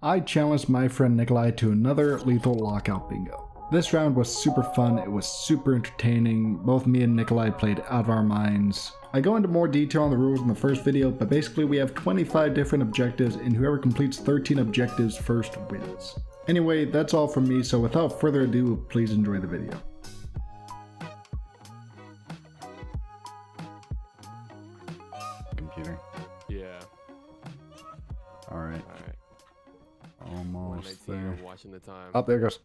I challenged my friend Nikolai to another lethal lockout bingo. This round was super fun, it was super entertaining, both me and Nikolai played out of our minds. I go into more detail on the rules in the first video, but basically we have 25 different objectives and whoever completes 13 objectives first wins. Anyway, that's all from me, so without further ado, please enjoy the video. Almost there. Watching the time. Oh, there it goes.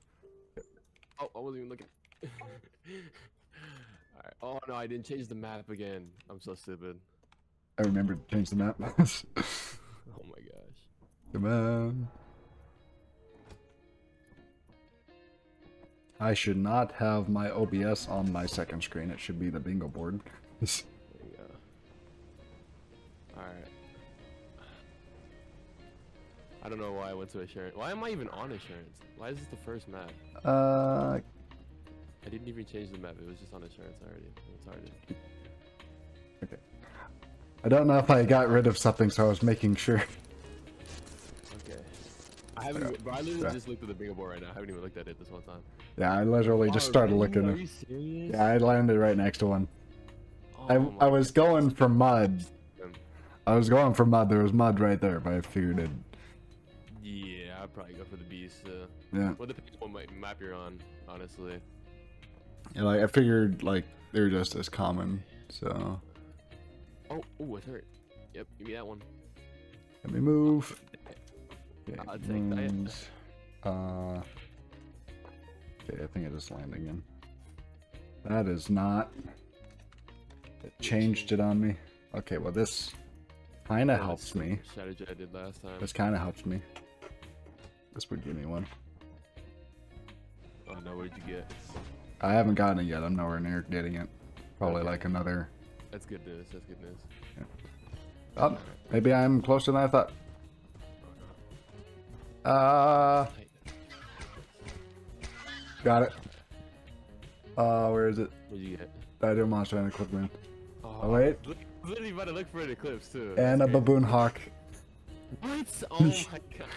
Oh, I wasn't even looking. All right. Oh no, I didn't change the map again. I'm so stupid. I remembered to change the map. Oh my gosh. Come on. I should not have my OBS on my second screen. It should be the bingo board. There I don't know why I went to assurance. Why am I even on assurance? Why is this the first map? uh, I didn't even change the map. It was just on assurance already. It's already. I don't know if I got rid of something, so I was making sure. Okay. I haven't. I literally Yeah. just looked at the bingo board right now. I haven't even looked at it this whole time. Yeah, I literally just Oh, started really? looking. Are you serious? Yeah, I landed right next to one. I, Oh I my was gosh. going for mud. I was going for mud. There was mud right there, but I figured it. Yeah, I'd probably go for the beast. Uh, Yeah. well, depends what ma- map you're on, honestly. yeah like I figured like they're just as common. So Oh, oh, it's hurt. Yep, give me that one. let me move. Okay, I'll take that. Uh. Okay, I think I just landed again. That is not. It changed it on me. Okay, well this kind of helps me. Strategy I did last time. This kind of helps me. This would give me one. Oh no, what did you get? I haven't gotten it yet. I'm nowhere near getting it. Probably Okay. like another. That's good news. That's good news. Oh, maybe I'm closer than I thought. Uh, got it. Uh, where is it? Did you get? I do a monster and a clip moon. Oh, Oh, wait. Literally about to look for an eclipse too. And a That's baboon hawk. What? Oh my gosh.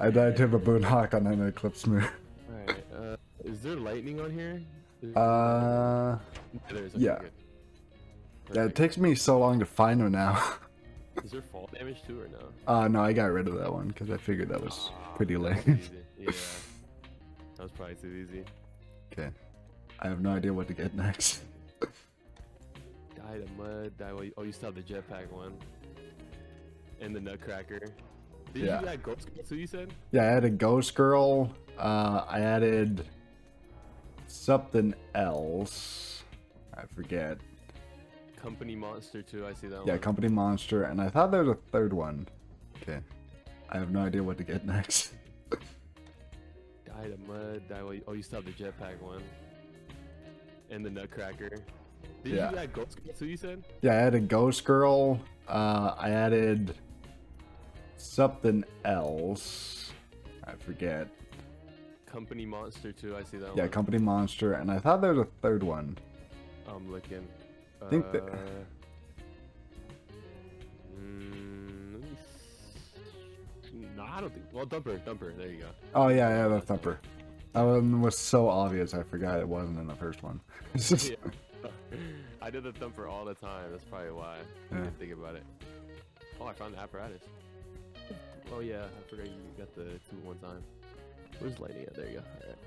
I died to have a baboon hawk on an eclipse moon. Alright, uh, is there lightning on here? Is- Uh, there is. Okay, yeah. good. yeah, it takes me so long to find them now. Is there fall damage too or no? Uh, no, I got rid of that one because I figured that was Ah, pretty lame. Yeah. That was probably too easy. okay. I have no idea what to get next. Die to mud, die while you, oh you still have the jetpack one. And the nutcracker. Did Yeah. you that ghost girl too you said? Yeah, I added Ghost Girl. Uh, I added something else. I forget. Company monster too, I see that Yeah, one. Company Monster, and I thought there was a third one. Okay. I have no idea what to get next. Die to mud, die while you, oh you still have the jetpack one. And the nutcracker. Did Yeah. you that ghost girl too you said? Yeah, I added Ghost Girl. Uh, I added something else. I forget. Company monster too, I see that Yeah, one. Company Monster, and I thought there was a third one. I'm looking. think that- Uh, mm, me s- no, I don't think. Well, dumper, dumper. There you go. Oh yeah, yeah, the Thumper. That one was so obvious. I forgot it wasn't in the first one. Yeah. I did the thumper all the time. That's probably why. I didn't think about it. Oh, I found the apparatus. Oh yeah, I forgot you got the two one time. Where's lighting at? There you go. Alright.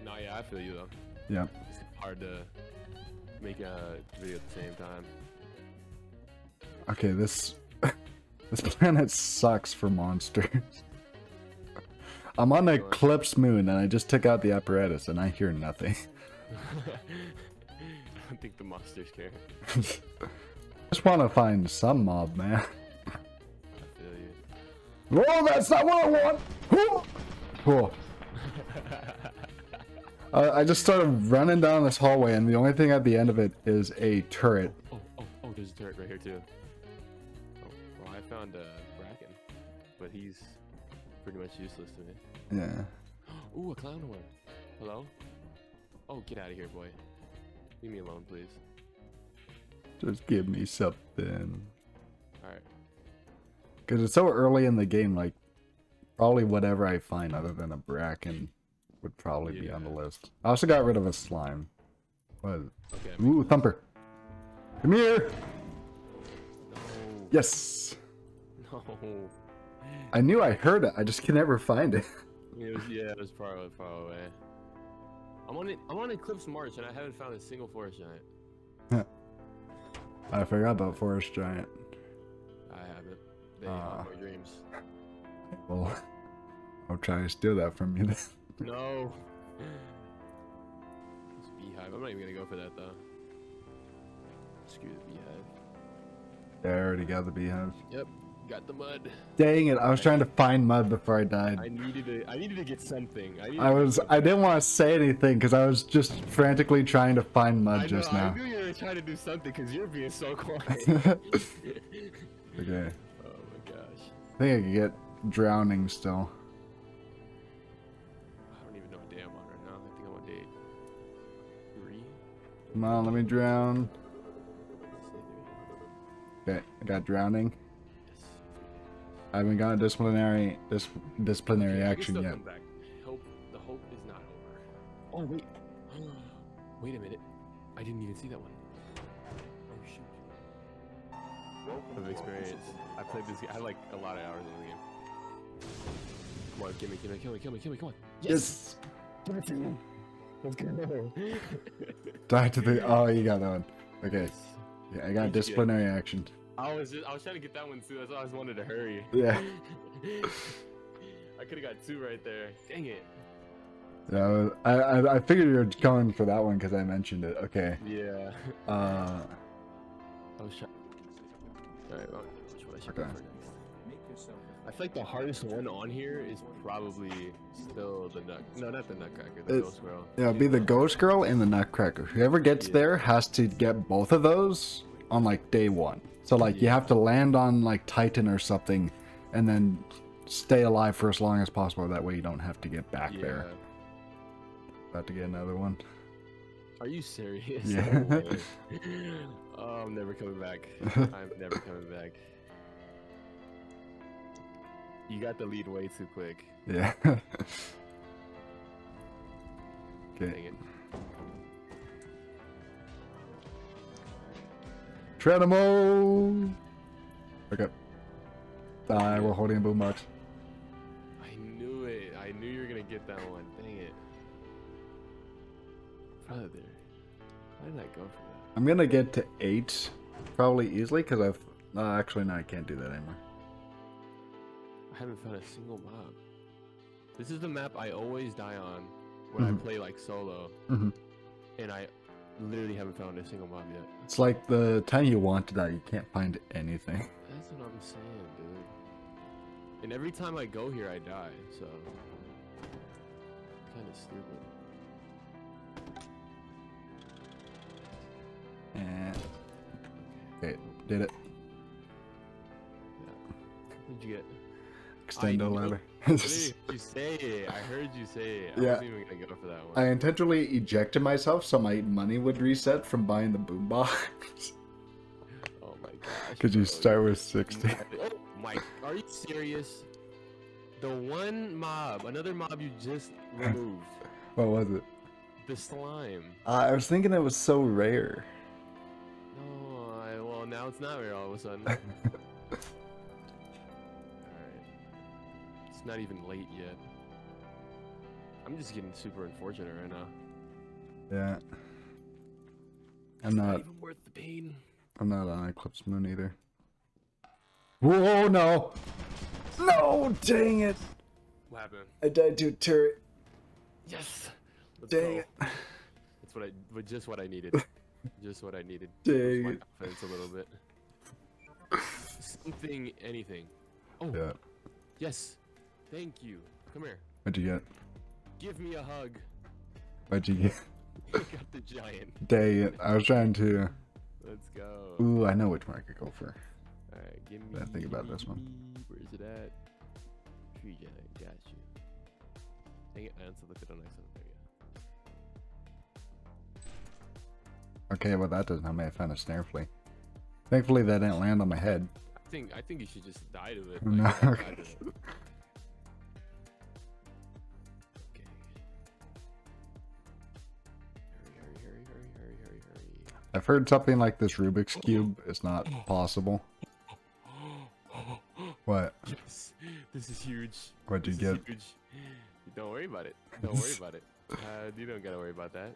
Oh, no, yeah, I feel you though. yeah. It's hard to make a video at the same time. Okay, this this planet sucks for monsters. I'm on an eclipse moon and I just took out the apparatus and I hear nothing. I don't think the monsters care. Just want to find some mob, man. I feel you. Oh, that's not what I want. Oh. Oh. Uh, I just started running down this hallway, and the only thing at the end of it is a turret. Oh, oh, oh, there's a turret right here too. Oh, well, I found uh, Bracken, but he's pretty much useless to me. Yeah. Ooh, a clown horn. Hello? Oh, get out of here, boy. Leave me alone, please. Just give me something. Alright. Because it's so early in the game, like, probably whatever I find other than a bracken would probably be on the list. I also got rid of a slime. What? Okay. Ooh, Thumper. Come here! No. Yes! No. I knew I heard it, I just can never find it. It was, yeah, it was far, far away. I'm on it. I'm on Eclipse March, and I haven't found a single forest giant. I forgot about Forest Giant. I haven't. They Ah. haunt my dreams. Well, I'll try to steal that from you then. No. This beehive. I'm not even gonna go for that though. Screw the beehive. Yeah, I already got the beehive. Yep. Got the mud. Dang it, I was trying to find mud before I died. I needed to. I needed to get something. I, I was something. I didn't want to say anything because I was just frantically trying to find mud I know, just I now. knew you were trying to do something because you're being so quiet. okay. oh my gosh. I think I could get drowning still. I don't even know what day I'm on right now. I think I'm on day three. Come on, let me drown. Let's say three. Okay, I got drowning. Yes. I haven't got a disciplinary dis disciplinary Okay, I can action still yet. Hope the hope is not over. Oh wait. wait a minute. I didn't even see that one. Oh shoot. Of experience. I played this game. I had like a lot of hours in the game. Come on, give me, give me, kill me, kill me, kill me, come on. Yes. Give it to me. Let's go. Die to the. Oh, you got that one. Okay. Yeah, I got What'd you get? disciplinary action. I was just, I was trying to get that one too. That's why I just wanted to hurry. Yeah. I could have got two right there. Dang it. Yeah, I I, I figured you're going for that one because I mentioned it. Okay. Yeah. Uh. I was trying. Alright, well, which one I should Okay. go for next? I feel like the hardest one on here is probably still the nut. No, not the nutcracker. The It's- ghost girl. Yeah, it'll be the Ghost Girl and the Nutcracker. Whoever gets Yeah. there has to get both of those on like day one. So like you have to land on like Titan or something, and then stay alive for as long as possible. That way you don't have to get back Yeah. there. About to get another one. Are you serious? Yeah. Oh, I'm never coming back. I'm never coming back. You got the lead way too quick. Yeah. Dang okay. Trenimo. Okay. Uh, we're holding a boombox. I knew it. I knew you were gonna get that one. Dang it. Brother. Why did I go for that? I'm gonna get to eight, probably easily, because I've. Uh, actually, no, I can't do that anymore. I haven't found a single mob. This is the map I always die on when Mhm. I play like solo, Mhm. and I literally haven't found a single mob yet. It's like the time you want to die, you can't find anything. That's what I'm saying, dude. And every time I go here, I die, so kind of stupid. And okay, did it. What'd you get? Extend the ladder. You say it. I heard you say it. I Yeah. wasn't even gonna go for that one. I intentionally ejected myself so my money would reset from buying the boombox. oh my gosh. Could you start with 60. Oh my! Are you serious? The one mob, another mob you just removed, What was it? the slime. Uh, I was thinking it was so rare. No, I, well now it's not rare all of a sudden. It's not even late yet. I'm just getting super unfortunate right now. Yeah. I'm not. even worth the pain. I'm not on Eclipse Moon either. Whoa, no! No, dang it! What happened? I died to a turret. Yes. Let's Dang go. it. That's what I. But just what I needed. just what I needed. Dang Boost my it. confidence a little bit. Something, anything. Oh, Yeah. yes. Thank you. Come here. What'd you get? Give me a hug. What'd you get? I got the giant. Dang it. I was trying to. Let's go. Ooh, I know which one I could go for. Alright, give me. Gotta think about this one. Where is it at? Tree giant. Got you. Dang it, I also looked at it on accident. There you Okay, well that doesn't help me. I found a snare flea. Thankfully that didn't land on my head. I think I think you should just die to it. No. Like, die I've heard something like this Rubik's Cube is not possible. What? Yes, this is huge. What'd you This get? Don't worry about it. Don't worry about it. Uh, you don't gotta worry about that.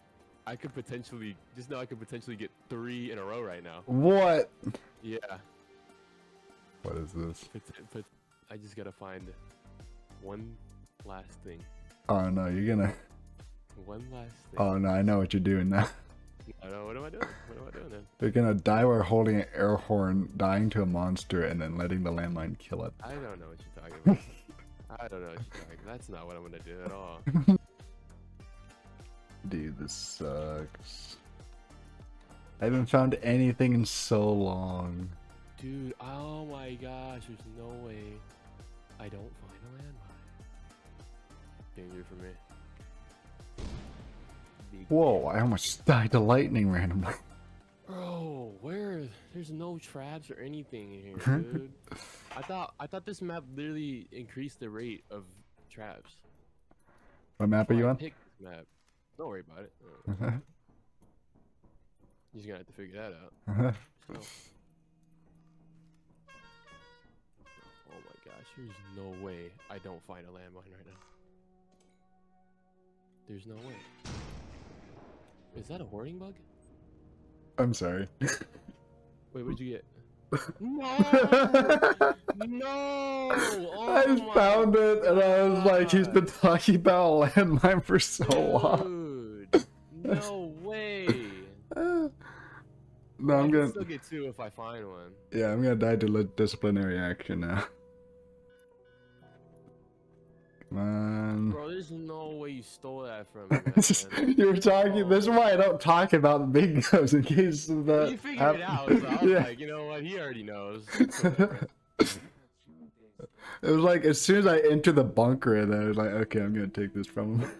I could potentially just know I could potentially get three in a row right now. What? Yeah, What is this? but, but I just gotta find one last thing. Oh no, you're gonna. One last thing. Oh no, I know what you're doing now. I don't know. What am I doing? What am I doing then? You're gonna die while holding an air horn, dying to a monster, and then letting the landmine kill it. I don't know what you're talking about. I don't know what you're talking. That's not what I'm gonna do at all. Dude, this sucks. I haven't found anything in so long. Dude, oh my gosh, there's no way I don't find a landmine. Danger for me. Whoa, I almost died to lightning randomly. Bro, where? There's no traps or anything in here, dude. I thought I thought this map literally increased the rate of traps. What map are you on? picked this map. Don't worry about it. Uh, You're just gonna have to figure that out. So. Oh my gosh, there's no way I don't find a landmine right now. There's no way. Is that a hoarding bug? I'm sorry. Wait, what'd you get? No! no! Oh I found it and I was like, he's been talking about a landmine for so long. Dude, no way. no, I'm I gonna. still get two if I find one. Yeah, I'm gonna die to disciplinary action now. On. Bro, there's no way you stole that from me. man. you were talking. This is why I don't talk about the bingos in case of that. you figured it out, so I was yeah. like, you know what? He already knows. It was like as soon as I entered the bunker, and I was like, okay, I'm gonna take this from him.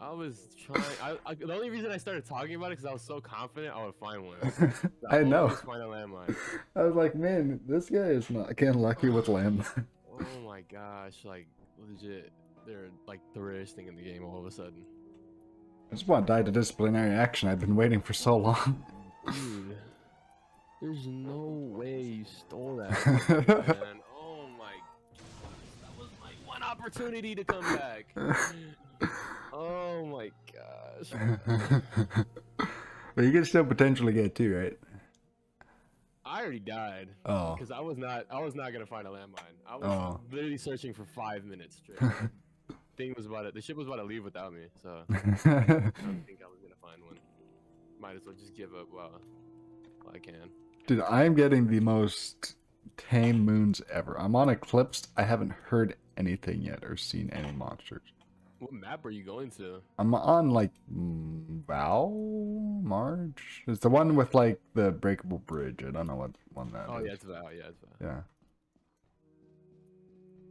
I was trying. I, I, the only reason I started talking about it because I was so confident I would find one. I I'll know. Find a landmine. I was like, man, this guy is not getting lucky with landmine. Oh my gosh! Like legit, they're like the rarest thing in the game all of a sudden. I just want to die to disciplinary action. I've been waiting for so long. Dude, there's no way you stole that, man. Oh my gosh, that was my one opportunity to come back. Oh my gosh. but you can still potentially get two, right? I already died Oh. because I was not. I was not gonna find a landmine. I was Oh. literally searching for five minutes straight. Thing was about it. The ship was about to leave without me, so I don't think I was gonna find one. Might as well just give up while, while I can. Dude, I'm getting the most tame moons ever. I'm on Eclipsed. I haven't heard anything yet or seen any monsters. What map are you going to? I'm on like Val March. It's the one with like the breakable bridge. I don't know what one that is. Oh yeah, it's Val. Yeah, it's Val. Yeah.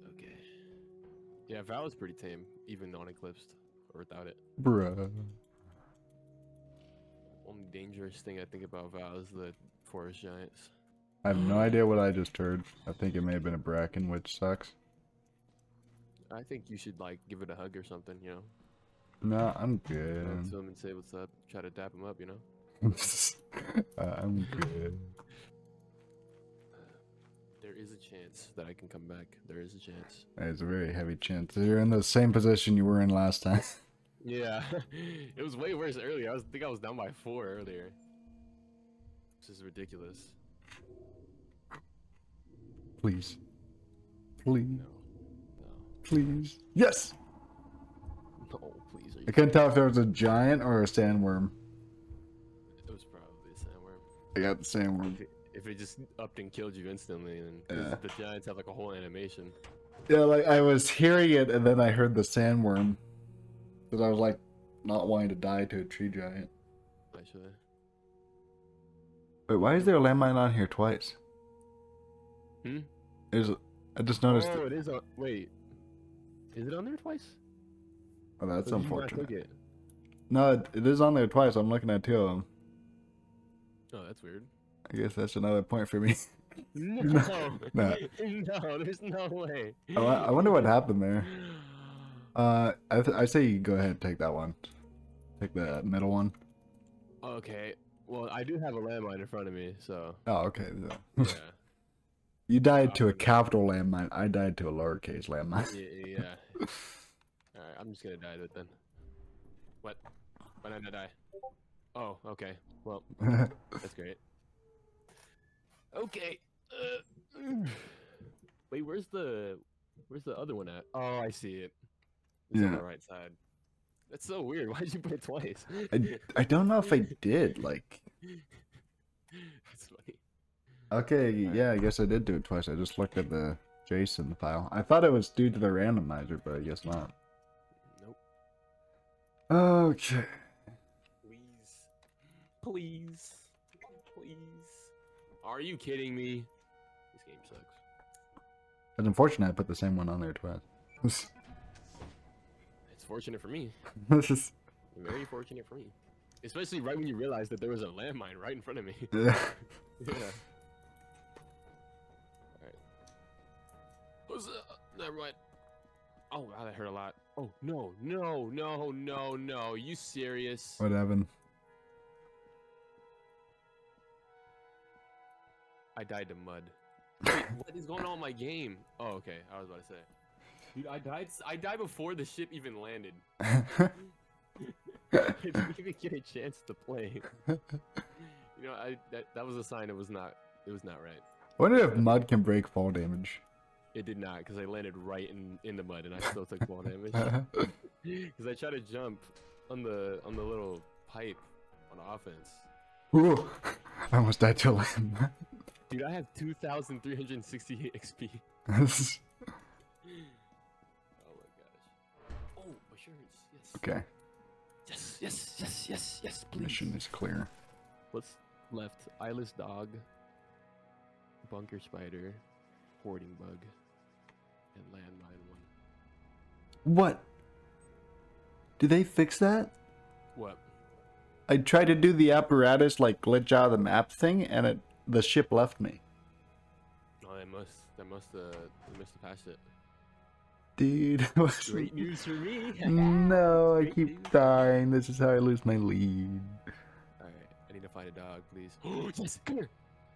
Okay. Yeah, Val is pretty tame, even non-eclipsed or without it. Bruh. Only dangerous thing I think about Val is the forest giants. I have no idea what I just heard. I think it may have been a bracken, which sucks. I think you should like give it a hug or something, you know. No, I'm good. up to him and say what's up. Try to dap him up, you know. uh, I'm good. There is a chance that I can come back. There is a chance. There's a very heavy chance. You're in the same position you were in last time. Yeah, it was way worse earlier. I was I think I was down by four earlier. This is ridiculous. Please. Please. No, Please. Yes! no, please. I couldn't tell if there was a giant or a sandworm. It was probably a sandworm. I got the sandworm. If it, if it just upped and killed you instantly, then 'cause Yeah. the giants have like a whole animation. Yeah, like I was hearing it and then I heard the sandworm. Because I was like not wanting to die to a tree giant. Actually, Wait, why is there a landmine on here twice? Hmm? There's a, I just noticed oh, it. it is on. Wait, is it on there twice? Oh, that's Or did you not unfortunate. it? No, it, it is on there twice. I'm looking at two of them. Oh, that's weird. I guess that's another point for me. No, No. no, there's no way. I, I wonder what happened there. Uh, I, th- I say you go ahead and take that one. Take the middle one. Okay, well, I do have a landmine in front of me, so Oh, okay. so- yeah, You died to a Um, capital landmine. I died to a lowercase landmine. yeah, yeah. All right, I'm just gonna die to it then. What? Why did I die? Oh, okay. Well, that's great. Okay. Uh, wait, where's the where's the other one at? Oh, I see it. It's on Yeah. the right side. That's so weird. Why'd you put it twice? I, I don't know if I did. Like, That's funny. okay, yeah, I guess I did do it twice. I just looked at the JSON file. I thought it was due to the randomizer, but I guess not. Nope. Okay. Please. Please. Please. Are you kidding me? This game sucks. It's unfortunate I put the same one on there twice. It's fortunate for me. this is. Very fortunate for me. Especially right when you realize that there was a landmine right in front of me. Yeah. yeah. Never. Oh wow, that hurt a lot. Oh no, no, no, no, no. You serious? What happened? I died to mud. Wait, what is going on in my game? Oh, okay. I was about to say. Dude, I died. s- I died before the ship even landed. I didn't even get a chance to play. You know, I that, that was a sign it was not it was not right. I wonder if mud can break fall damage. It did not because I landed right in in the mud and I still took fall damage. Because I tried to jump on the on the little pipe on offense. Ooh, I almost died to a lamb. Dude, I have 2,368 XP. This Oh my is- gosh. Oh, my shirts. Yes. okay, Yes, yes, yes, yes, yes, please. mission is clear. What's left? Eyeless dog, bunker spider, hoarding bug, and landmine one. What? Did they fix that? What? I tried to do the apparatus like glitch out of the map thing, and it the ship left me. Oh, they must. They must. Uh, they must have passed it. Dude, what's- Great news for me. no, I keep news. dying. This is how I lose my lead. All right, I need to find a dog, please. Oh, yes, come here.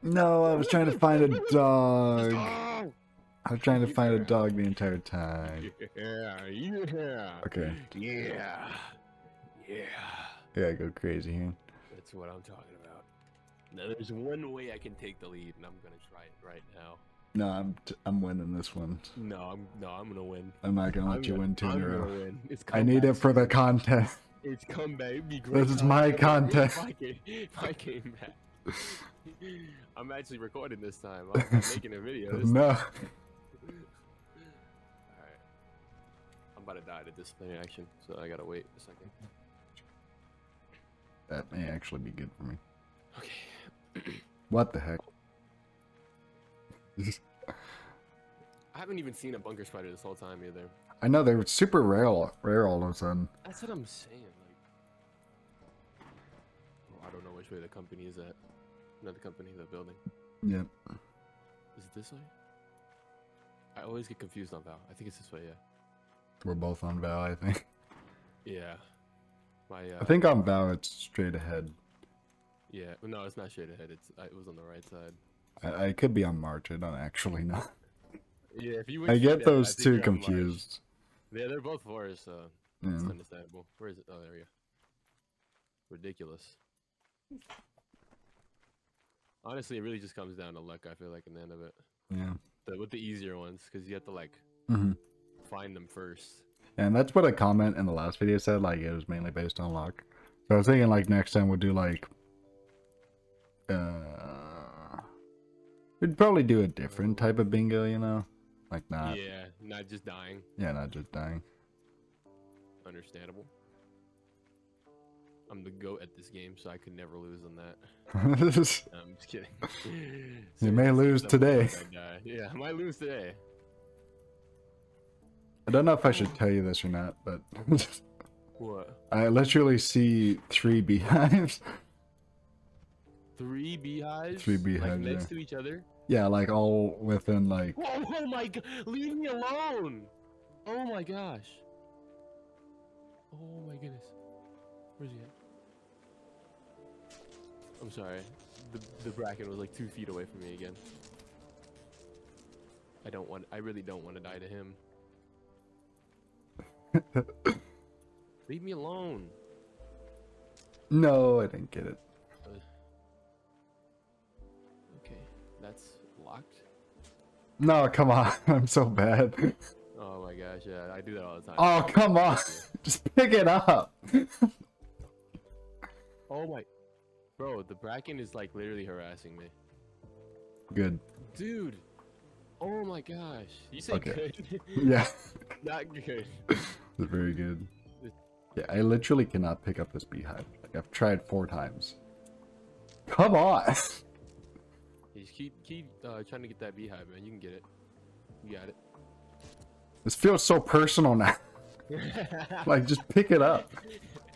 No, I was trying to find a dog. Dog. I was trying to find a dog the entire time. Yeah, yeah. Okay, Yeah. Yeah. yeah, go crazy here. That's what I'm talking about. Now, there's one way I can take the lead, and I'm gonna try it right now. No, I'm t- I'm winning this one. No, I'm no, I'm gonna win. I'm not gonna let I'm you gonna- win two in I'm a row. win. It's I need it for the content. It's comeback. It'd be great. This is my content. If I came, if I came back. I'm actually recording this time. I'm, I'm making a video. No. Alright. I'm about to die to disciplinary action, so I gotta wait a second. That may actually be good for me. Okay. What the heck? I haven't even seen a bunker spider this whole time either. I know they were super rare, rare all of a sudden. That's what I'm saying. Like, well, I don't know which way the company is at. Not the company, the building. Yep. Is it this way? I always get confused on Val. I think it's this way. Yeah. We're both on Val, I think. Yeah. My. Uh, I think on Val it's straight ahead. Yeah. No, it's not straight ahead. It's. Uh, it was on the right side. I, I could be on March. I don't actually know. Yeah. If you. I get those think two you're on Mars. confused. Yeah, they're both fours, so it's understandable. Where is it? Oh, there we go. Ridiculous. Honestly, it really just comes down to luck. I feel like in the end of it, Yeah. the, with the easier ones, because you have to like hmm find them first. And that's what a comment in the last video said. Like it was mainly based on luck. So I was thinking like next time we'll do like. Uh, we'd probably do a different type of bingo, you know, like not. Yeah, not just dying. Yeah, not just dying. Understandable. I'm the goat at this game, so I could never lose on that. No, I'm just kidding. You may lose today. days I die. Yeah, I might lose today. Don't know if I should tell you this or not, but What? I literally see three beehives. Three beehives? Three like beehives, next yeah. to each other? Yeah, like all within like Oh, oh my god! Leave me alone! Oh my gosh! Oh my goodness! Where's he at? I'm sorry. The the bracken was like two feet away from me again. I don't want. I really don't want to die to him. Leave me alone. No, I didn't get it. Okay, that's locked. No, come on. I'm so bad. Oh my gosh, yeah, I do that all the time. Oh, come on. Just pick it up. Oh my, bro, the bracken is like literally harassing me. Good. Dude. Oh my gosh. You said Okay. good? Yeah. Not good. Very good. Yeah, I literally cannot pick up this beehive. Like I've tried four times. Come on. Just keep keep uh, trying to get that beehive, man. You can get it. You got it. This feels so personal now. Like just pick it up.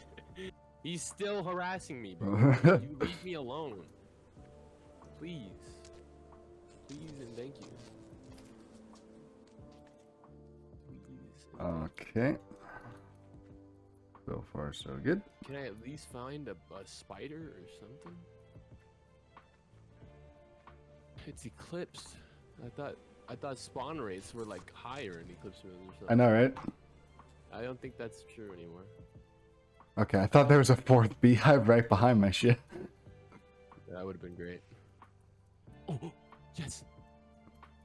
He's still harassing me, bro. you leave me alone. Please. Please and thank you. Please. Okay. So far, so good. Can I at least find a, a spider or something? It's eclipsed. I thought I thought spawn rates were like higher in eclipse moons or something. I know, right? I don't think that's true anymore. Okay, I thought there was a fourth beehive right behind my shit. That would have been great. Oh, yes.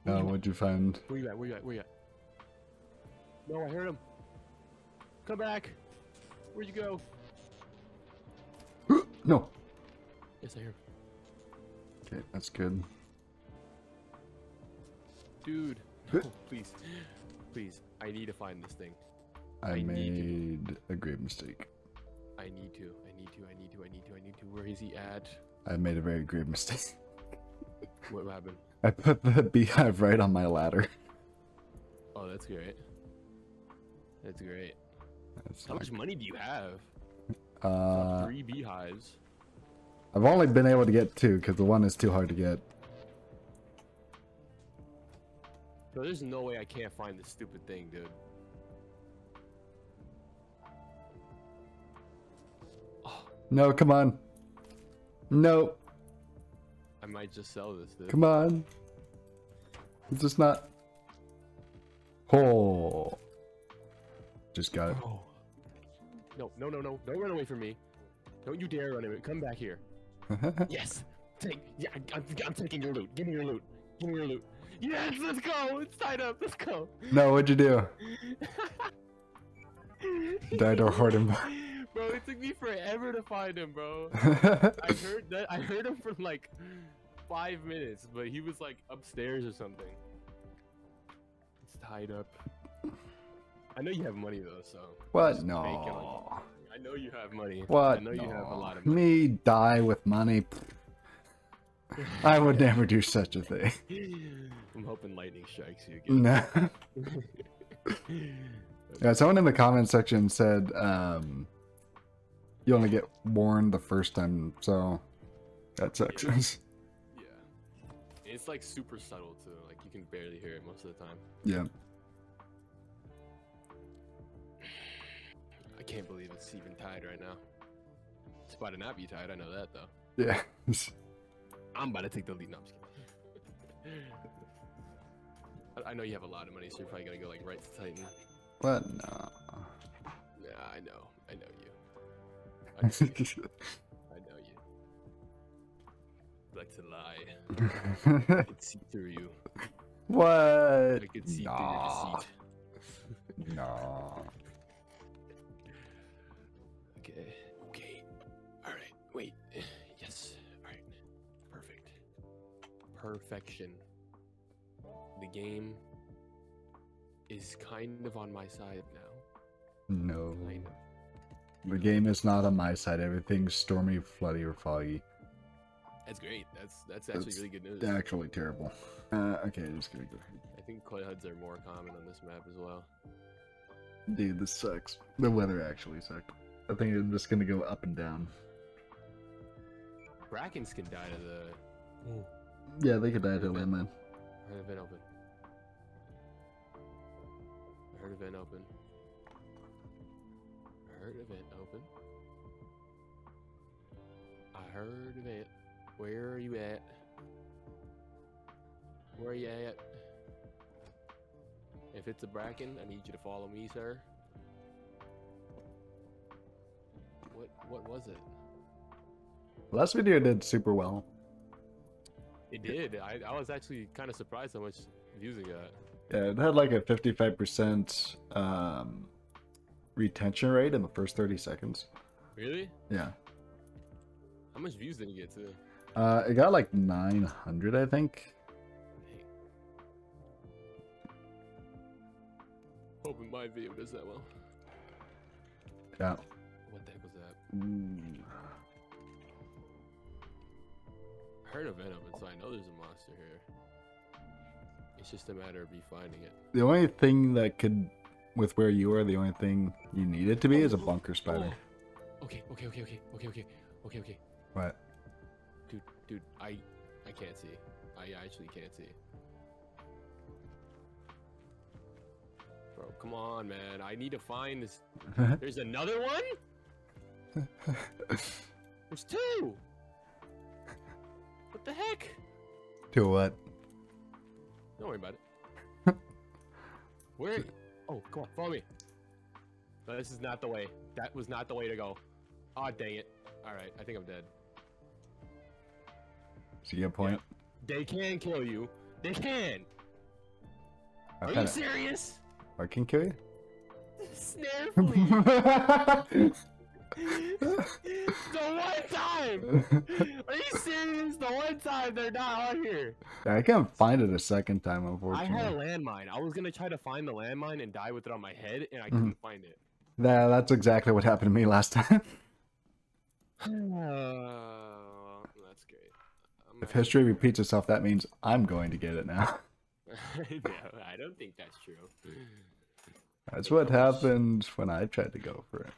Uh, what'd you find? Where you at? Where you at? Where you at? No, I heard him. Come back. Where'd you go? No. Yes, I hear. Okay, that's good. Dude. No, please. Please. I need to find this thing. I, I made a grave mistake. I need to. I need to. I need to. I need to. I need to. Where is he at? I made a very grave mistake. What happened? I put the beehive right on my ladder. Oh, that's great. That's great. That's How much money do you have? Uh, Three beehives. I've only been able to get two because the one is too hard to get. Bro, there's no way I can't find this stupid thing, dude. Oh, No, come on. No, I might just sell this, dude. come on. It's just not. Oh. Just got it. Oh. No, no, no, no. Don't run away from me. Don't you dare run away. Come back here. Yes. Take. Yeah, I'm, I'm taking your loot. Give me your loot. Give me your loot. Yes, let's go. It's tied up. Let's go. no, what'd you do? Died or hurt him. Bro, it took me forever to find him, bro. I heard that. I heard him for like five minutes, but he was like upstairs or something. It's tied up. I know you have money though, so. what? just make it like- No. I know you have money. What? I know you have a lot of No. money. Me die with money. I would never do such a thing. I'm hoping lightning strikes you again. No. Yeah, someone in the comment section said um, you only get warned the first time, so that sucks. Yeah. It's like super subtle too. Like you can barely hear it most of the time. yeah. I can't believe it's even tied right now. It's about to not be tied. I know that though. Yeah. I'm about to take the lead. No, I'm just kidding. I, I know you have a lot of money, so you're probably gonna go like right to Titan. But No. Yeah, I know. I know you. I, see you. I know you. Like to lie. I can see through you. what? I can see Nah. through your deceit. No. Perfection. The game is kind of on my side now. No. Kind of. The game is not on my side. Everything's stormy, floody, or foggy. That's great. That's that's actually That's really good news. Actually terrible. Uh, okay, I'm just gonna go ahead. I think clay HUDs are more common on this map as well. Dude, this sucks. The weather actually sucked. I think I'm just gonna go up and down. Brackens can die to the Yeah, they could die to landmine. I heard a vent open. I heard a vent open. I heard a vent open. I heard a vent. Where are you at? Where are you at? If it's a bracken, I need you to follow me, sir. What what was it? Last video did super well. It did. I, I was actually kind of surprised how much views it got. Yeah, it had like a 55% um, retention rate in the first 30 seconds. Really? Yeah. How much views did it get to? Uh, it got like 900, I think. Hoping my video does that well. Yeah. What the heck was that? Ooh. I heard of Venom, so I know there's a monster here. It's just a matter of me finding it. The only thing that could, with where you are, the only thing you need it to be is a bunker spider. Oh. Okay, okay, okay, okay, okay, okay, okay, okay. What? Dude, dude, I, I can't see. I actually can't see. Bro, come on, man. I need to find this. There's another one? There's two! What the heck? to what? Don't worry about it. Where? Oh, come on, follow me. No, this is not the way. That was not the way to go. Aw, dang it. Alright, I think I'm dead. So you get a point? They can kill you. They can! I Are you kinda- serious? I can kill you? Snare flea! the one time! Are you serious? The one time they're not on here. I can't find it a second time, unfortunately. I had a landmine. I was gonna try to find the landmine and die with it on my head, and I couldn't find it. Yeah, that's exactly what happened to me last time. Uh, that's great. I'm if history repeats itself, that means I'm going to get it now. no, I don't think that's true. That's what happened when I tried to go for it.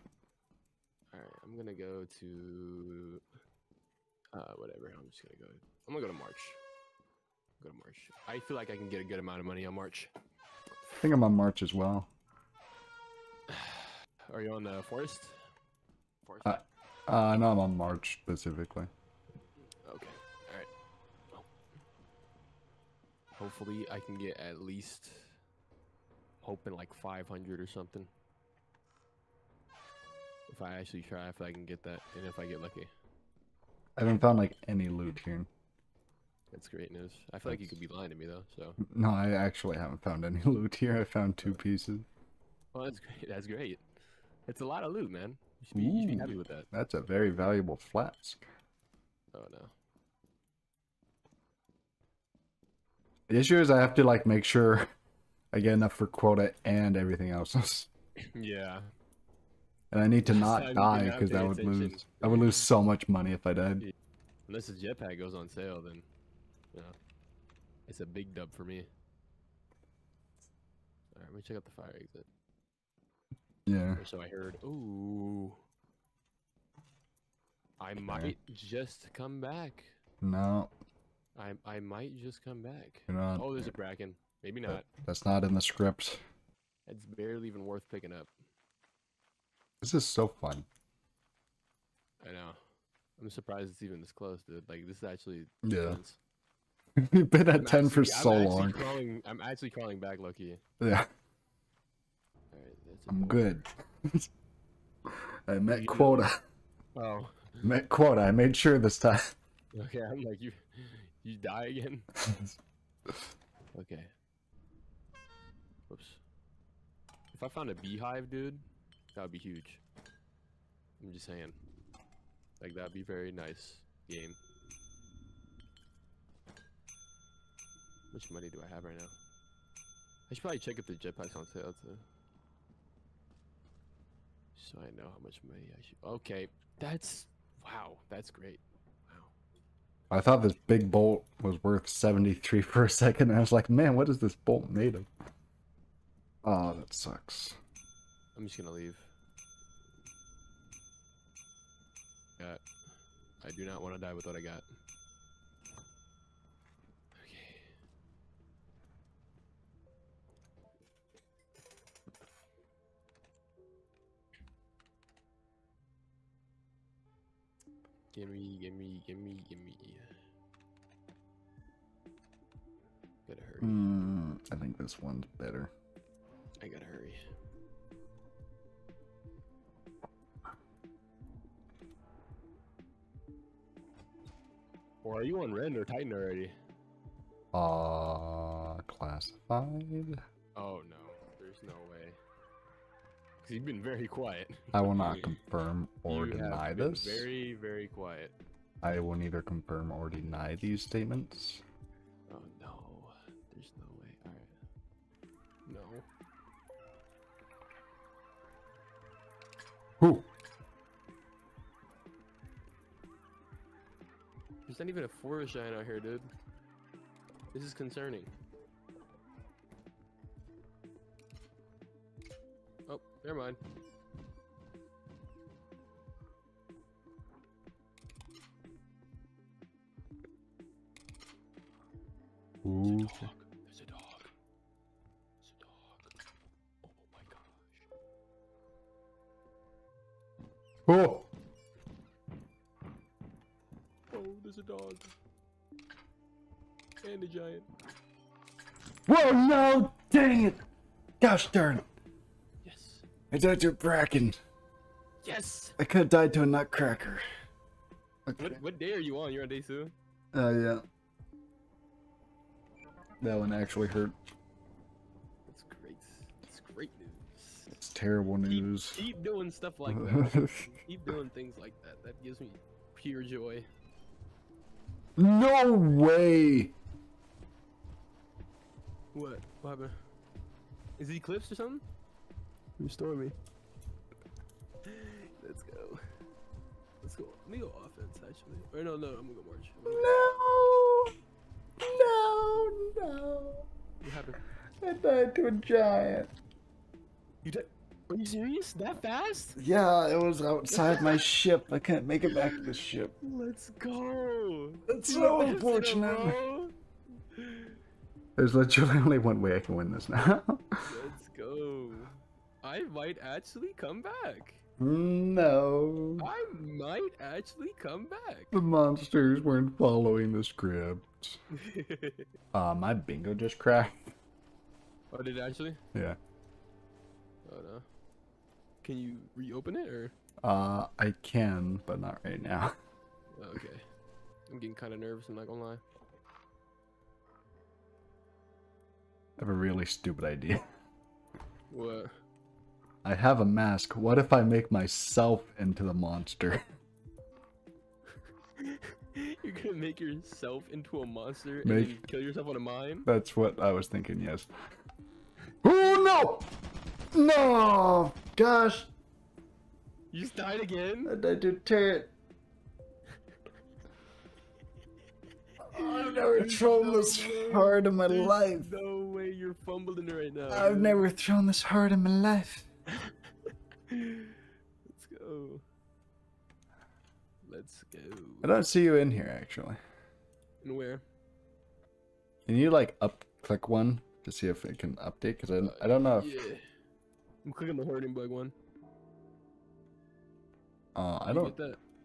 Alright, I'm gonna go to uh whatever. I'm just gonna go. I'm gonna go to March. Go to March. I feel like I can get a good amount of money on March. I think I'm on March as well. Are you on the forest? Forest. Uh, Uh, no, I'm on March specifically. okay. Alright. Well, hopefully I can get at least hoping like 500 or something. If I actually try, if I can get that, and if I get lucky. I haven't found like any loot here. That's great news. I feel like you could be lying to me though, so. No, I actually haven't found any loot here. I found two pieces. Well, that's great. That's great. It's a lot of loot, man. You should be, you should be happy with that. That's a very valuable flask. Oh no. The issue is I have to like make sure I get enough for quota and everything else. Yeah. And I need to not die because that would attention. lose. I would lose so much money if I died. Unless the jetpack goes on sale, then, you know, it's a big dub for me. All right, let me check out the fire exit. Yeah. Or so I heard. Ooh. I might just come back. No, I I might just come back. not. Oh, there's a bracken. Maybe not. That's not in the script. It's barely even worth picking up. This is so fun. I know. I'm surprised it's even this close, dude. Like this is actually. Yeah. intense. You've been at I'm 10 for actually- I'm so long. Crawling, I'm actually crawling back, Loki. Yeah, All right, that's a I'm good. I met You- quota. Oh, Met quota. I made sure this time. okay. I'm like you. You die again. Okay. Whoops. If I found a beehive, dude, that would be huge. I'm just saying. Like that'd be very nice game. How much money do I have right now? I should probably check if the jetpack's on sale too. So I know how much money I should. Okay, that's wow. That's great. Wow. I thought this big bolt was worth 73 for a second. I was like, man, what is this bolt made of? Oh, that sucks. I'm just gonna leave. got. I do not want to die with what I got. Okay. Gimme, gimme, gimme, gimme. Gotta hurry. Mm, I think this one's better. I gotta hurry. Or are you on Rend or Titan already? Uh, classified. Oh no, there's no way. Cause you've been very quiet. I will not confirm or You have deny been this. Very, very quiet. I will neither confirm or deny these statements. Oh no, there's no way. Alright. No. Who? There's not even a forest giant out here, dude. This is concerning. Oh, never mind. Who? There's a dog. There's a dog. There's a dog. Oh, oh my gosh. Oh! There's a dog. And a giant. Whoa, no! Dang it! Gosh darn it! Yes. I died to a bracken. Yes! I could have died to a nutcracker. Okay. What, what day are you on? You're on day two? Oh, yeah. That one actually hurt. That's great. That's great news. It's terrible Keep, news. keep doing stuff like that. keep doing things like that. That gives me pure joy. No way! What? What happened? Is it eclipsed or something? Restore me. Let's go. Let's go. Let me go offense actually. Or no, no, I'm gonna go march. Gonna go- No! No, no. What happened? I died to a giant. You did? Are you serious? That fast? Yeah, it was outside my ship. I can't make it back to the ship. Let's go. That's so unfortunate. There's literally only one way I can win this now. Let's go. I might actually come back. no. I might actually come back. The monsters weren't following the script. Uh, my bingo just cracked. oh, did it actually? Yeah. Oh no. Can you reopen it or? Uh, I can, but not right now. Okay. I'm getting kind of nervous. I'm not gonna lie. I have a really stupid idea. What? I have a mask. What if I make myself into the monster? You're gonna make yourself into a monster and Make- then kill yourself on a mine? That's what I was thinking, yes. Oh no! No! Gosh! You just died again? I died to turret. I've never thrown this way. hard in my There's life. No way you're fumbling right now. I've never thrown this hard in my life. Let's go. Let's go. I don't see you in here actually. And where? Can you like up click one to see if it can update? Because I, I don't know if Yeah. I'm clicking the hoarding bug one. uh, I don't?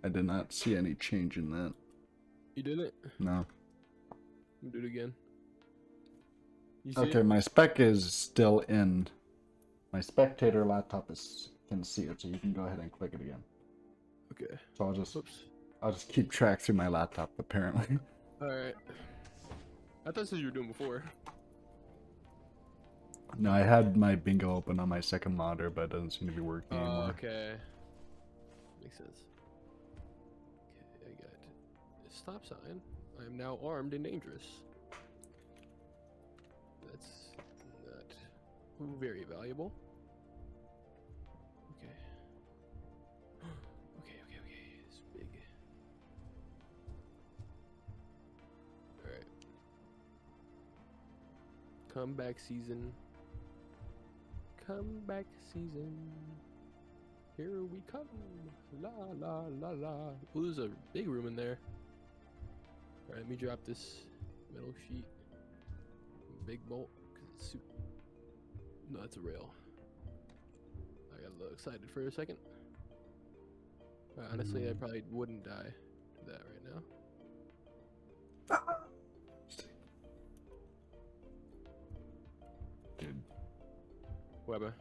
I did not see any change in that. You did it? No. Do it again. Okay, it? my spec is still in. My spectator laptop is can see it, so you can go ahead and click it again. Okay. So I'll just Oops. I'll just keep track through my laptop apparently. Alright. I thought that's what you were doing before. No, I had my bingo open on my second monitor, but it doesn't seem to be working Oh, anymore. okay. Makes sense. Okay, I got a stop sign. I am now armed and dangerous. That's not very valuable. Okay. okay, okay, okay. It's big. Alright. Comeback season. Comeback season. Here we come. La la la la. Oh, there's a big room in there. Alright, let me drop this metal sheet. Big bolt. Cause it's super. No, that's a rail. I got a little excited for a second. Uh, honestly, I Mm. probably wouldn't die that right now. Weber.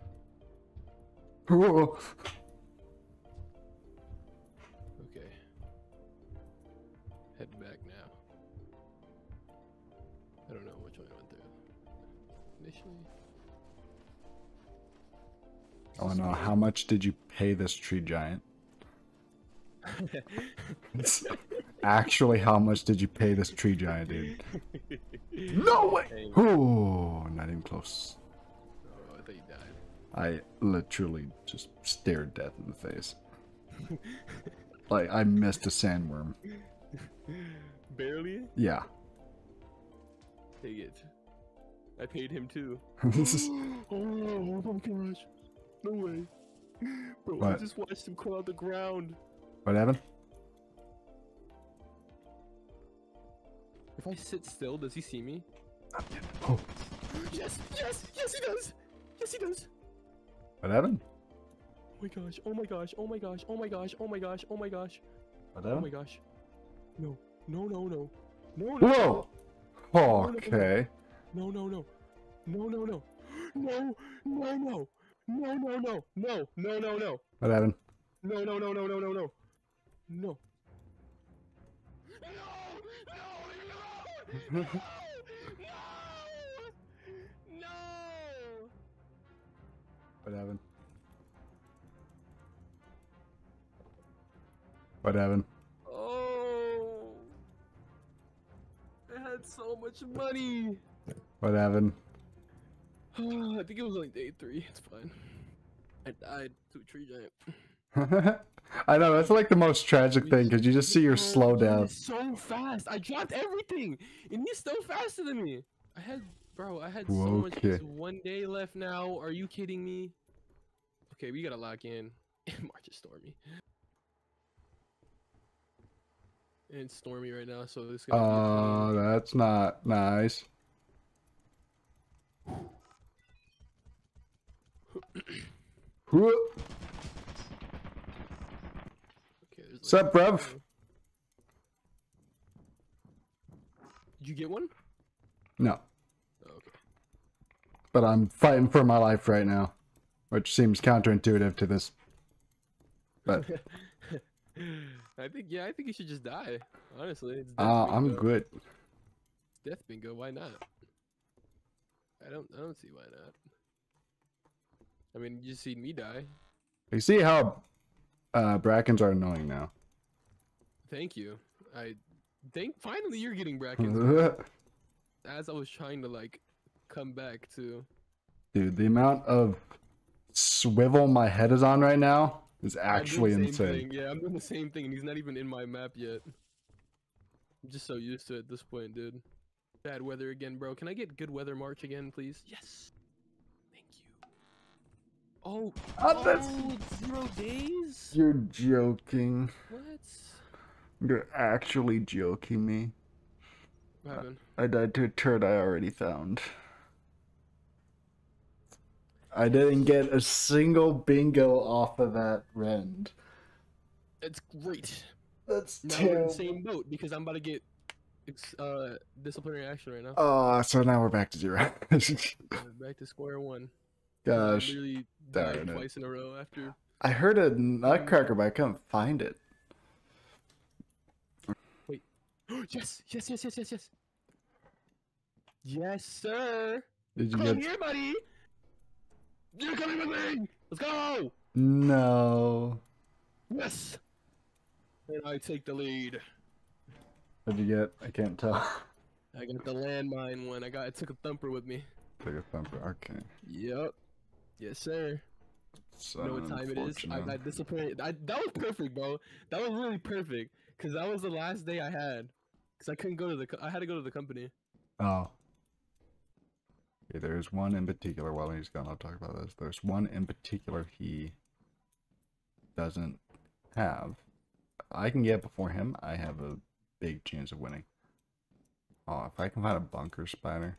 Whoa. Okay. Head back now. I don't know which one I went through. Initially. I want to know how much did you pay this tree giant? Actually, how much did you pay this tree giant, dude? No way! Oh, not even close. I literally just stared death in the face. Like I missed a sandworm. Barely? Yeah. Take it. I paid him too. this is oh my gosh. No way. Bro, I just watched him crawl out the ground. what happened? If I sit still, does he see me? Oh, Yes, yes, yes he does! Yes he does! What happened? Oh my gosh, oh my gosh, oh my gosh, oh my gosh, oh my gosh, oh my gosh, What happened? oh my gosh. No, no, no, no. No, no, Whoa! Okay. no, no, no. No, no, no. No, no, no. No, no, no. No, no, no, no. What happened? No, no, no, no, no, no, no. No. No! No! No! No! What happened? What happened? Oh! I had so much money. What happened? I think it was only day three. It's fine. I died to a tree giant. I know that's like the most tragic thing because you just see your Bro, slow he death. So fast. I dropped everything, and he's still faster than me. I had, bro. I had so much. It's one day left now. Are you kidding me? Okay, we gotta lock in. March is stormy. And it's stormy right now, so this. Oh, that's not nice. There's Sup, bruv? Did you get one? No. But I'm fighting for my life right now, which seems counterintuitive to this. But I think yeah, I think you should just die. Honestly, it's death uh, I'm good. It's death bingo. Why not? I don't. I don't see why not. I mean, you see me die. You see how uh, brackens are annoying now. Thank you. I think finally you're getting brackens. As I was trying to like come back to. Dude, the amount of swivel my head is on right now is actually insane. Thing. Yeah, I'm doing the same thing, and he's not even in my map yet. I'm just so used to it at this point, dude. Bad weather again, bro. Can I get good weather March again, please? Yes. Thank you. Oh, Oh, that's- zero days? You're joking. What? You're actually joking me. What happened? I died to a turret I already found. I didn't get a single bingo off of that rend. It's great. That's Now we're in the same boat because I'm about to get uh disciplinary action right now. Oh, so now we're back to zero. Back to square one. I Gosh, darn twice in a row after. I heard a nutcracker, but I couldn't find it. Wait. yes, yes, yes, yes, yes, yes. Yes, sir. Did you Come get? here, buddy. You're coming with me. Let's go. No. Yes. And I take the lead. What did you get? I can't tell. I got the landmine one. I got. I took a thumper with me. Take a thumper. Okay. Yep. Yes, sir. So You know what time it is? I got disciplined. I, that was perfect, bro. That was really perfect. Cause that was the last day I had. Cause I couldn't go to the. I had to go to the company. Oh. Okay, there's one in particular, while he's gone, I'll talk about this. There's one in particular he doesn't have. I can get before him, I have a big chance of winning. Oh, if I can find a bunker spider.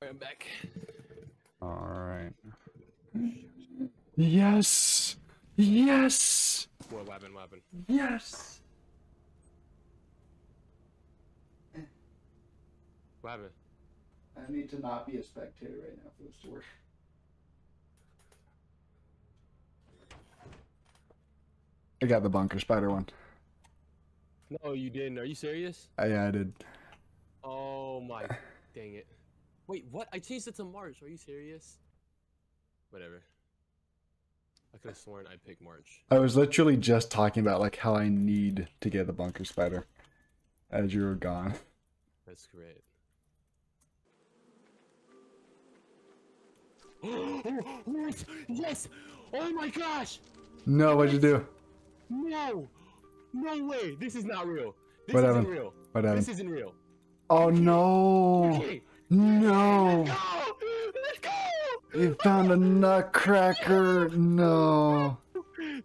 I'm back. Alright. Yes! Yes! We're labbing, labbing. Yes! Labbing. I need to not be a spectator right now for this to work. I got the bunker spider one. No, you didn't. Are you serious? I yeah, I did. Oh my, dang it. Wait, what? I changed it to March. Are you serious? Whatever. I could have sworn I picked March. I was literally just talking about like how I need to get the bunker spider as you were gone. That's great. What? Yes! Oh my gosh! No, what'd you do? No! No way! This is not real. This What isn't happened? real. What This isn't real. Oh no! Okay. No! Let's go! Let's go! You found a nutcracker! No!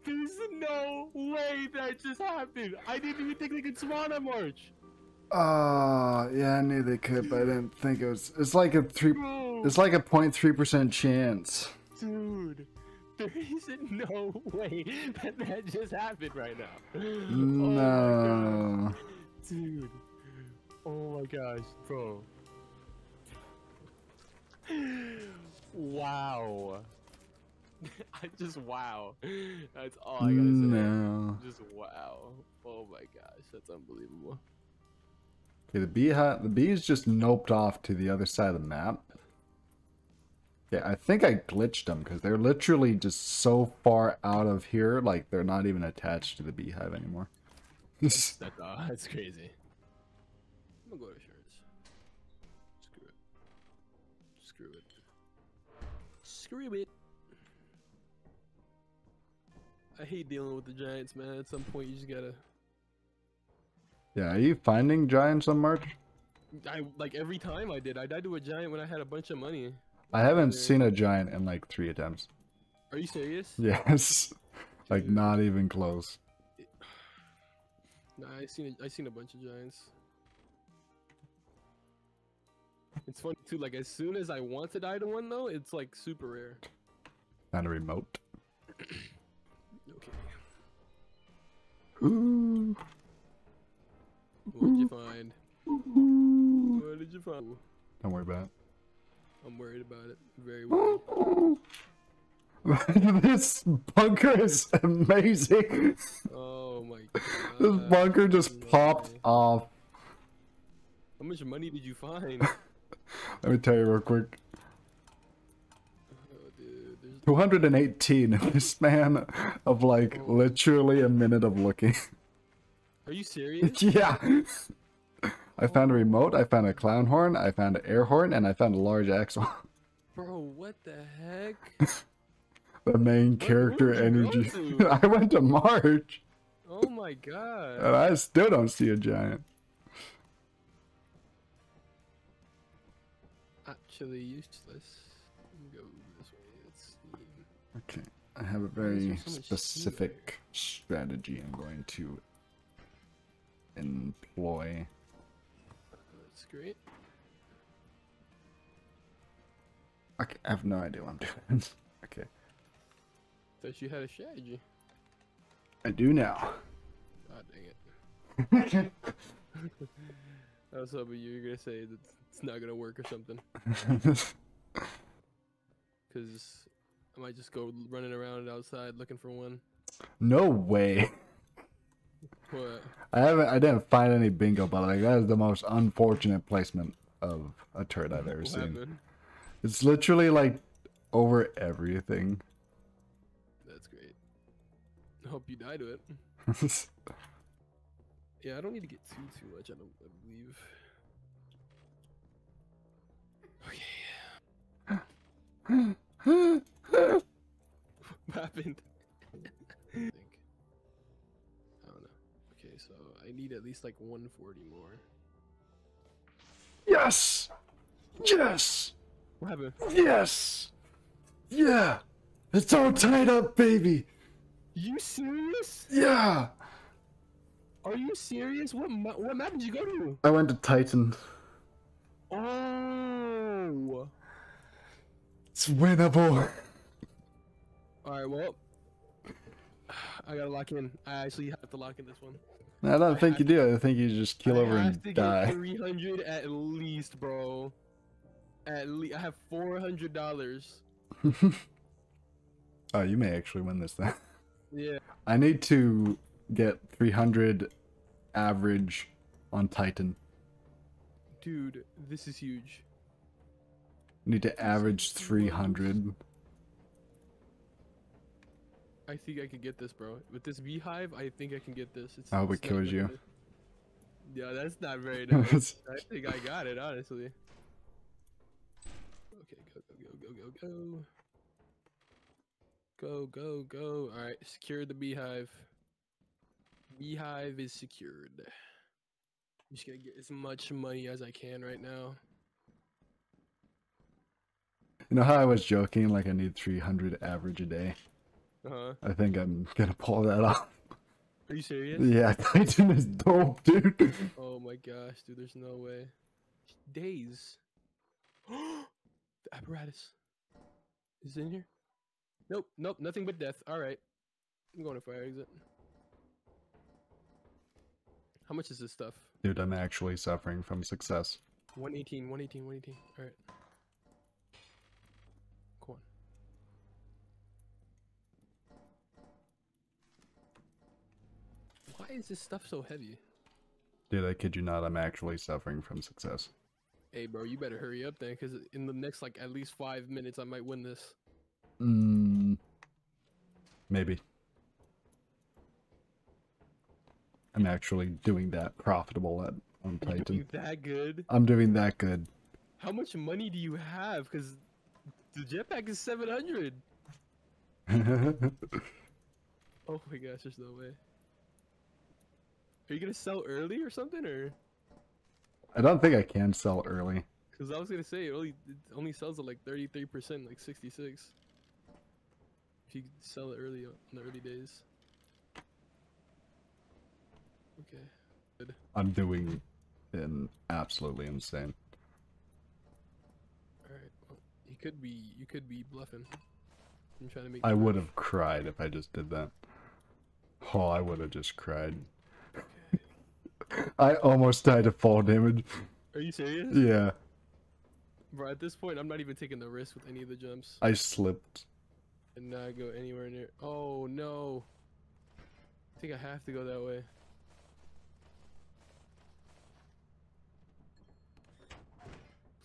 There's no way that just happened. I didn't even think they could spawn a March. Ah, yeah, I knew they could, but I didn't think it was. It's like a three. Bro, It's like a 0.3 percent chance. dude, there isn't no way that that just happened right now. Oh No. God, dude. Oh my gosh, bro. Wow. I just wow. That's all I gotta say. No. Just wow. Oh my gosh, that's unbelievable. Okay, the bee. The bees just noped off to the other side of the map. Yeah, I think I glitched them because they're literally just so far out of here, like they're not even attached to the beehive anymore. That's uh, that's crazy. I'm gonna go to shirts. Screw it. Screw it. Screw it. I hate dealing with the Giants, man. At some point, you just gotta. Yeah, are you finding giants on March? I like every time I did. I died to a giant when I had a bunch of money. I haven't Yeah. seen a giant in like three attempts. Are you serious? Yes, like not even close. Nah, I seen a, I seen a bunch of giants. It's funny too. Like as soon as I want to die to one, though, it's like super rare. Not a remote. Okay. Ooh. What did you mm-hmm. find? Mm-hmm. What did you find? Don't worry about it. I'm worried about it. Very well. this bunker is amazing. Oh my god. This bunker just no popped way. off. How much money did you find? Let me tell you real quick. Oh, dude, 218 in the span of like oh. literally a minute of looking. Are you serious? yeah. I found a remote, I found a clown horn, I found an air horn, and I found a large axle. Bro, what the heck? the main What- character where did you go energy. I went to March, Oh my god. and I still don't see a giant. Actually useless. Go this way. Let's see. Okay, I have a very specific strategy I'm going to employ. That's great. I have no idea what I'm doing. okay, Thought you had a strategy. I do now. God dang it. I was hoping you were gonna say that it's not gonna work or something. Cause I might just go running around outside looking for one. no way. What? I haven't. I didn't find any bingo, but like that is the most unfortunate placement of a turret I've ever seen. happened? It's literally like over everything. That's great. I hope you die to it. Yeah, I don't need to get too too much. I don't. I believe. Okay. What happened? I need at least like 140 more. yes, yes, What happened? yes, yeah. It's all tied up, baby. You serious? Yeah. Are you serious? What ma- what map did you go to? I went to Titan. Oh. It's winnable. All right. Well, I gotta lock in. I actually have to lock in this one. I don't think you do. I think you just keel I over have and to die. Get 300 at least, bro. At least I have $400. oh, you may actually win this then. Yeah. I need to get 300 average on Titan. Dude, this is huge. Need to average Close. 300. I think I can get this, bro. With this beehive, I think I can get this. It's, I hope it kills you. limited. Yeah, that's not very nice. I think I got it, honestly. Okay, go, go, go, go, go, go. Go, go, go. Alright, secure the beehive. Beehive is secured. I'm just gonna get as much money as I can right now. You know how I was joking, like I need 300 average a day? Uh huh. I think I'm gonna pull that off. Are you serious? Yeah, Titan is dope, dude. Oh my gosh, dude, there's no way. Days. the apparatus. Is it in here? Nope, nope, nothing but death. Alright. I'm going to fire exit. How much is this stuff? Dude, I'm actually suffering from success. 118, 118, 118. Alright. Is this stuff so heavy? Dude, I kid you not, I'm actually suffering from success. Hey, bro, you better hurry up then, because in the next, like, at least five minutes, I might win this. Mm, maybe. I'm actually doing that profitable at on Titan. that good? I'm doing that good. How much money do you have? Because the jetpack is 700. Oh my gosh, there's no way. Are you gonna sell early or something, or? I don't think I can sell early. Because I was gonna say it only it only sells at like 33%, like 66. If you sell it early uh, on the early days. Okay. Good. I'm doing in absolutely insane. All right. Well, you could be you could be bluffing. I'm trying to make. I would have cried if I just did that. Oh, I would have just cried. I almost died of fall damage. Are you serious? Yeah, Bro, at this point, I'm not even taking the risk with any of the jumps. I slipped. and not go anywhere near. Oh no! I think I have to go that way.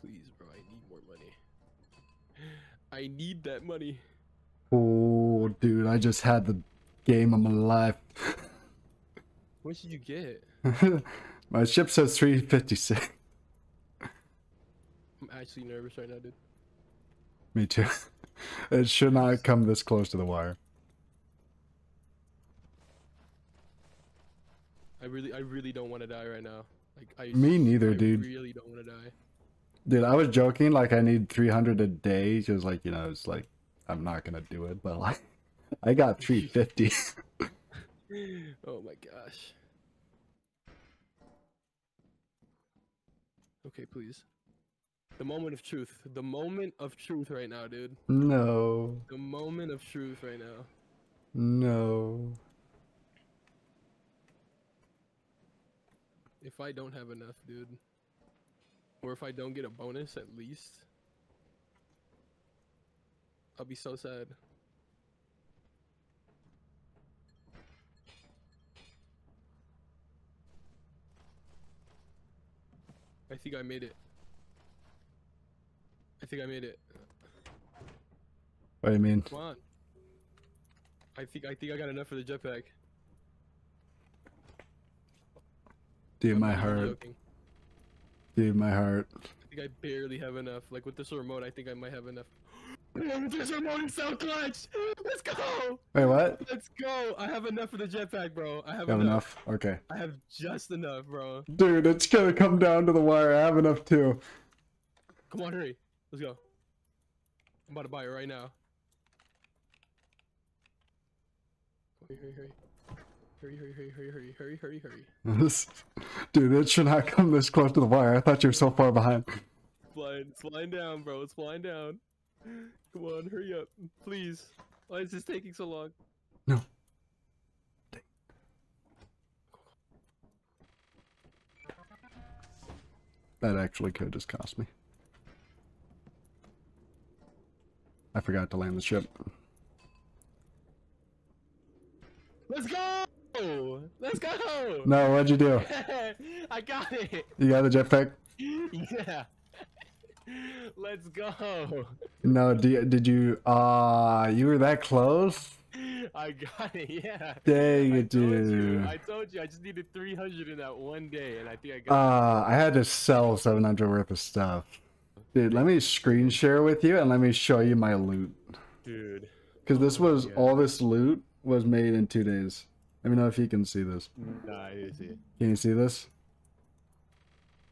Please, bro, I need more money. I need that money. Oh, dude, I just had the game of my life. What should you get? my ship says 356. I'm actually nervous right now, dude. Me too. It should not come this close to the wire. I really, I really don't want to die right now. Like I. Me neither, I dude. Really don't want to die. Dude, I was joking, like I need 300 a day, just like, you know, it's like, I'm not gonna do it, but like, I got 350. Oh my gosh. Okay, please. The moment of truth. The moment of truth right now, dude. no, The moment of truth right now. no. If I don't have enough, dude. Or if I don't get a bonus at least. I'll be so sad. I think I made it. I think I made it. What do you mean? Come on. I think I think I got enough for the jetpack. Dude, I'm my heart. joking. Dude, my heart. I think I barely have enough. Like with this remote, I think I might have enough. This remote is so clutch. Let's go. Wait, what? Let's go. I have enough for the jetpack, bro. I have, have enough. enough? Okay. I have just enough, bro. Dude, it's gonna come down to the wire. I have enough too. Come on, hurry. Let's go. I'm about to buy it right now. Hurry, hurry, hurry. Hurry, hurry, hurry, hurry, hurry, hurry, hurry, hurry. Dude, it should not come this close to the wire. I thought you were so far behind. Flying, it's flying down, bro. It's flying down. Come on, hurry up, please. Why is this taking so long? No. That actually could just cost me. I forgot to land the ship. Let's go! Let's go! No, what'd you do? I got it! You got the jetpack? yeah. Let's go! No, did, did you? Ah, uh, you were that close? I got it, yeah. Dang it, dude. you, I told you, I just needed 300 in that one day, and I think I got Uh, I had to sell 700 worth of stuff. Dude, let me screen share with you and let me show you my loot. Dude. Because this Oh was, all this loot was made in two days. Let me know if you can see this. Nah, I didn't see it. Can you see this?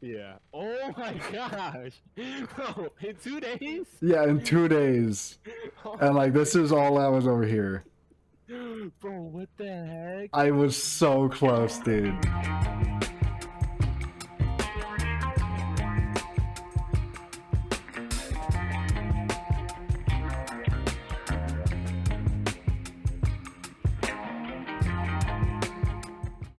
Yeah. Oh my gosh! Bro, in two days? Yeah, in two days. Oh, And like, this is all that was over here. Bro, what the heck? I was so close, dude.